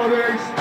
Colors.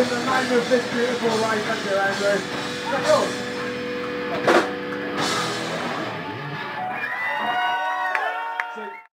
in the name of this beautiful life, Thank you, Andrew.